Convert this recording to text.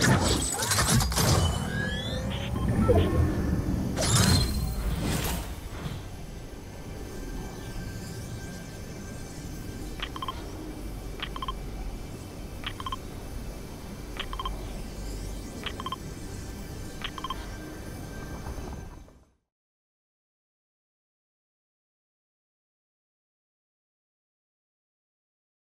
Let's go.